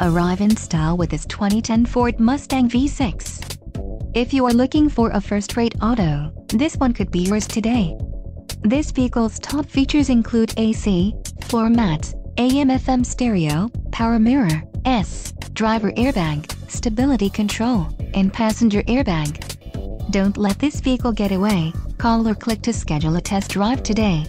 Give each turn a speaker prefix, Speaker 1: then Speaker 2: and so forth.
Speaker 1: Arrive in style with this 2010 Ford Mustang V6. If you are looking for a first-rate auto, this one could be yours today. This vehicle's top features include AC, floor mats, AM-FM stereo, power mirror, S, driver airbag, stability control, and passenger airbag. Don't let this vehicle get away. Call or click to schedule a test drive today.